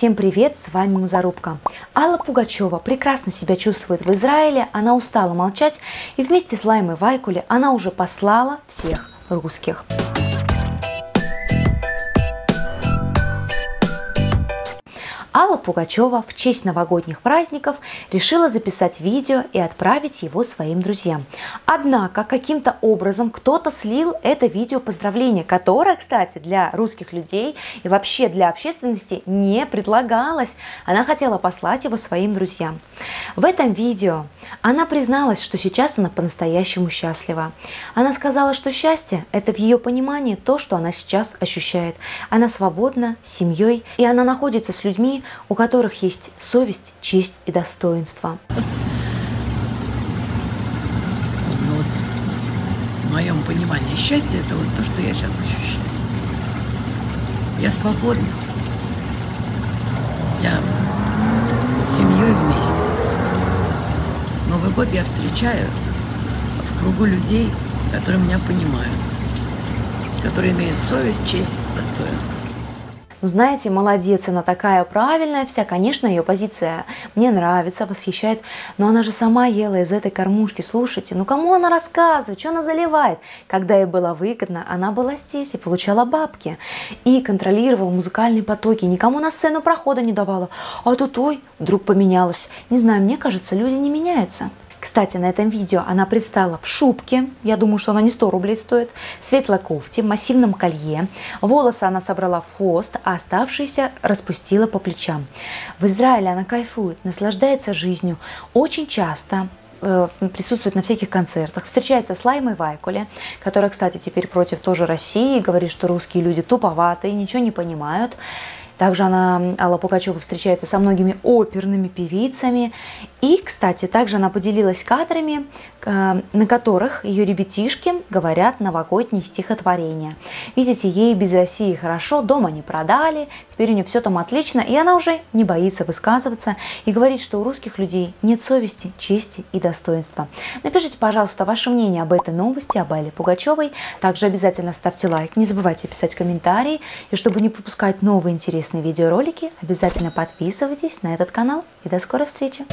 Всем привет, с вами Музарубка. Алла Пугачева прекрасно себя чувствует в Израиле, она устала молчать, и вместе с Лаймой Вайкули она уже послала всех русских. Алла Пугачева в честь новогодних праздников решила записать видео и отправить его своим друзьям. Однако каким-то образом кто-то слил это видео поздравления, которое, кстати, для русских людей и вообще для общественности не предлагалось. Она хотела послать его своим друзьям. В этом видео она призналась, что сейчас она по-настоящему счастлива. Она сказала, что счастье – это в ее понимании то, что она сейчас ощущает. Она свободна, с семьей, и она находится с людьми, у которых есть совесть, честь и достоинство. Ну, в моем понимании счастье – это вот то, что я сейчас ощущаю. Я свободна. Я с семьей вместе. Новый год я встречаю в кругу людей, которые меня понимают, которые имеют совесть, честь, достоинство. Ну, знаете, молодец, она такая правильная вся. Конечно, ее позиция мне нравится, восхищает. Но она же сама ела из этой кормушки. Слушайте, ну кому она рассказывает, что она заливает? Когда ей было выгодно, она была здесь и получала бабки. И контролировала музыкальные потоки. Никому на сцену прохода не давала. А тут, ой, вдруг поменялась. Не знаю, мне кажется, люди не меняются. Кстати, на этом видео она предстала в шубке, я думаю, что она не 100 рублей стоит, светлой кофте, массивном колье. Волосы она собрала в хвост, а оставшиеся распустила по плечам. В Израиле она кайфует, наслаждается жизнью. Очень часто э, присутствует на всяких концертах, встречается с Лаймой Вайкуле, которая, кстати, теперь против тоже России, говорит, что русские люди туповатые, ничего не понимают. Также она, Алла Пугачева, встречается со многими оперными певицами. И, кстати, также она поделилась кадрами, э, на которых ее ребятишки говорят новогодние стихотворения. Видите, ей без России хорошо, дома не продали, теперь у нее все там отлично, и она уже не боится высказываться и говорит, что у русских людей нет совести, чести и достоинства. Напишите, пожалуйста, ваше мнение об этой новости, об Алле Пугачевой. Также обязательно ставьте лайк, не забывайте писать комментарии, и чтобы не пропускать новые интересные интересные видеоролики, обязательно подписывайтесь на этот канал и до скорой встречи!